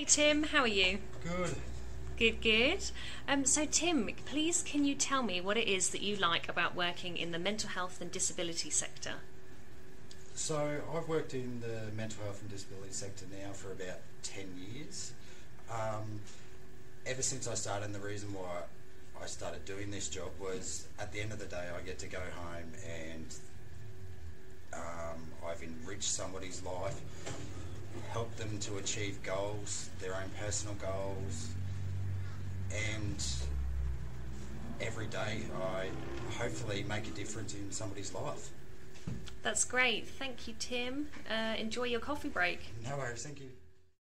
Hey Tim, how are you? Good. Good, good. Um, so Tim, please can you tell me what it is that you like about working in the mental health and disability sector? So I've worked in the mental health and disability sector now for about 10 years. Um, ever since I started, and the reason why I started doing this job was at the end of the day, I get to go home and um, I've enriched somebody's life, helped them to achieve goals, their own personal goals, and every day I hopefully make a difference in somebody's life. That's great. Thank you, Tim. Uh, enjoy your coffee break. No worries, thank you.